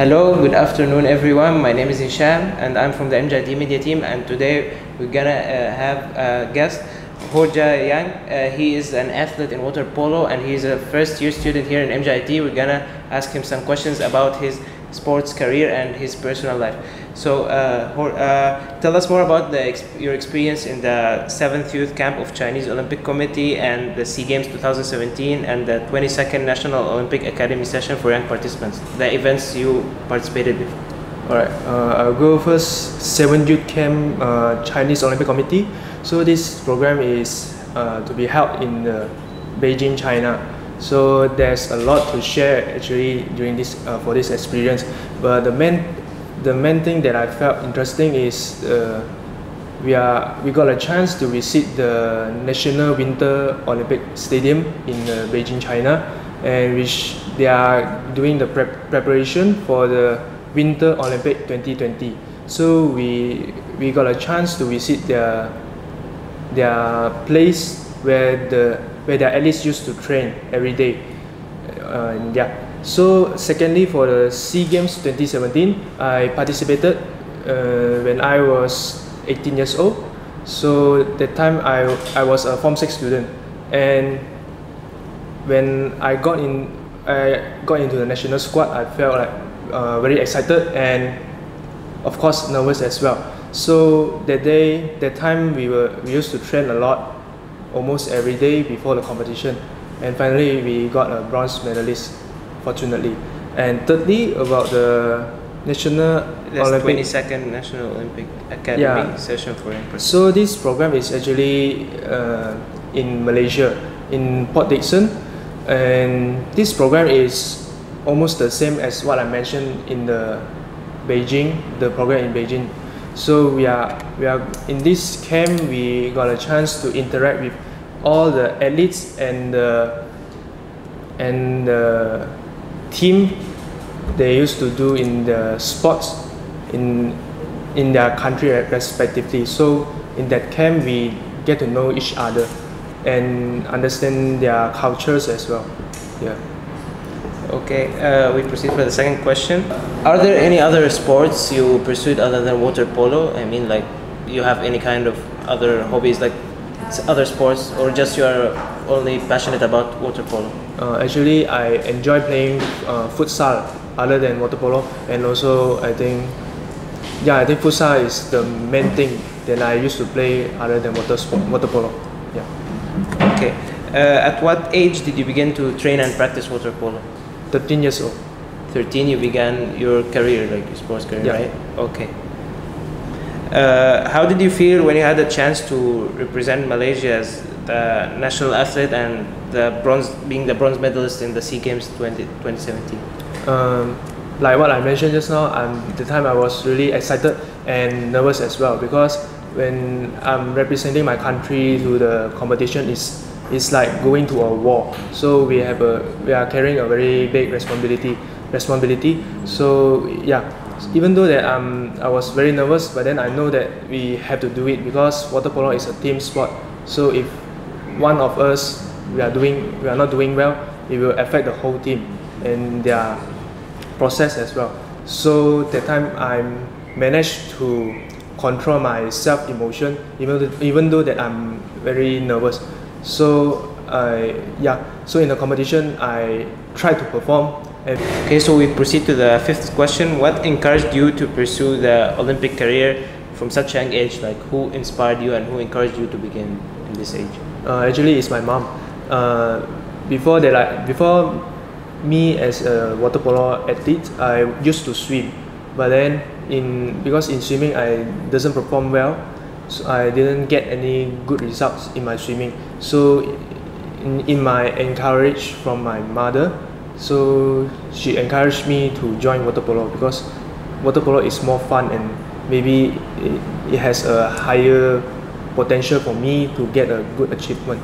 Hello, good afternoon, everyone. My name is Hisham, and I'm from the MJIIT media team. And today we're gonna uh, have a guest, Horja Yang. Uh, he is an athlete in water polo, and he's a first-year student here in MJIIT. We're gonna ask him some questions about his sports career and his personal life. So, uh, uh, tell us more about the ex- your experience in the seventh youth camp of Chinese Olympic Committee and the Sea Games 2017 and the 22nd National Olympic Academy session for young participants. The events you participated with. Alright, uh, I'll go first. Seven Youth Camp uh, Chinese Olympic Committee. So this program is uh, to be held in uh, Beijing, China. So there's a lot to share actually during this for this experience. But the main the main thing that I felt interesting is uh, we are we got a chance to visit the National Winter Olympic Stadium in uh, Beijing, China, and which they are doing the prep preparation for the Winter Olympic 2020. So we we got a chance to visit their their place where the where their athletes used to train every day. Uh, yeah. So secondly, for the Sea Games 2017, I participated uh, when I was 18 years old. So that time I, I was a Form 6 student, and when I got in I got into the national squad, I felt like uh, very excited and of course nervous as well. So that day, that time we were we used to train a lot, almost every day before the competition, and finally we got a bronze medalist, fortunately. And thirdly, about the national That's Olympic 22nd National Olympic Academy Yeah. session for young. So this program is actually uh, in Malaysia, in Port Dickson, and this program is almost the same as what I mentioned in the Beijing, the program in Beijing. So we are we are in this camp. We got a chance to interact with all the athletes and the and the team they used to do in the sports in in their country respectively. So in that camp, we get to know each other and understand their cultures as well. Yeah. Okay, uh, we proceed for the second question. Are there any other sports you pursued other than water polo? I mean, like, you have any kind of other hobbies, like other sports, or just you are only passionate about water polo? Uh, actually, I enjoy playing uh, futsal other than water polo, and also I think, yeah, I think futsal is the main thing that I used to play other than water sport, water polo. Yeah. Okay. Uh, at what age did you begin to train and practice water polo? 13 years old. 13 you began your career like your sports career Yeah. right okay uh, how did you feel when you had the chance to represent malaysia as the national athlete and the bronze being the bronze medalist in the sea games 20, 2017 um, like what I mentioned just now, um, the time I was really excited and nervous as well because when I'm representing my country to the competition, it's it's like going to a war. So we have a we are carrying a very big responsibility responsibility. So yeah, even though that um, I was very nervous, but then I know that we have to do it because water polo is a team sport. So if one of us we are doing we are not doing well, it will affect the whole team and their process as well. So that time I managed to control my self emotion even though, even though that I'm very nervous. So I yeah. So in the competition I tried to perform okay so we proceed to the fifth question what encouraged you to pursue the olympic career from such a young age like who inspired you and who encouraged you to begin in this age uh, actually it's my mom. Uh, before that, like before me as a water polo athlete, I used to swim, but then in because in swimming I doesn't perform well, so I didn't get any good results in my swimming. So in, in my encourage from my mother, so she encouraged me to join water polo because water polo is more fun and maybe it, it has a higher potential for me to get a good achievement.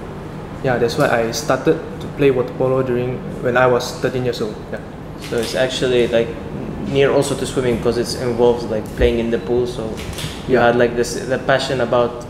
Yeah, that's why I started to play water polo during when I was 13 years old. Yeah. So it's actually like near also to swimming because it involves like playing in the pool. So you Yeah. had like this the passion about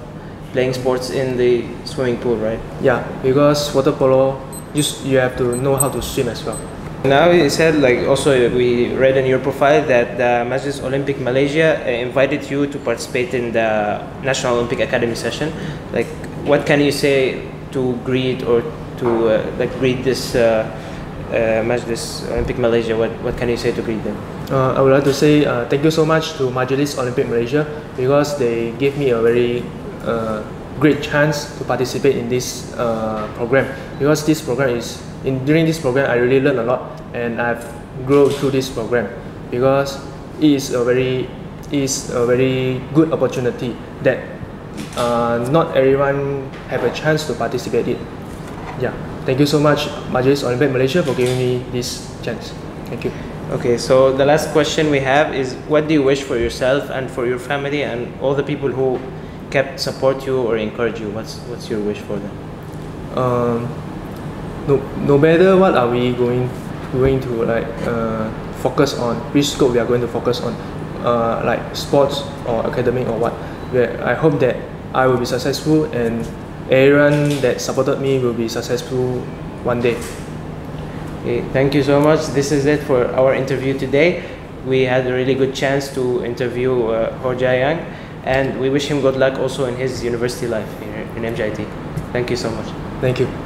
playing sports in the swimming pool, right? Yeah, because water polo, you, you have to know how to swim as well. Now you said like also we read in your profile that the Majlis Olympic Malaysia uh, invited you to participate in the National Olympic Academy session. Like, what can you say to greet or to uh, like greet this uh, uh, Majlis Olympic Malaysia? What what can you say to greet them? Uh, I would like to say uh, thank you so much to Majlis Olympic Malaysia because they gave me a very uh, great chance to participate in this program. Because this program is in during this program I really learned a lot and I've grown through this program because it is a very is a very good opportunity that uh, not everyone have a chance to participate in. Yeah, thank you so much Majlis Olympic Malaysia for giving me this chance. Thank you. Okay, so the last question we have is what do you wish for yourself and for your family and all the people who kept support you or encourage you? What's what's your wish for them? um, no, no matter what are we going going to like uh, focus on which scope we are going to focus on uh, like sports or academic or what where I hope that I will be successful and everyone that supported me will be successful one day Okay, thank you so much. This is it for our interview today. We had a really good chance to interview uh, Horja Yang, and we wish him good luck also in his university life here in MJIIT. Thank you so much. thank you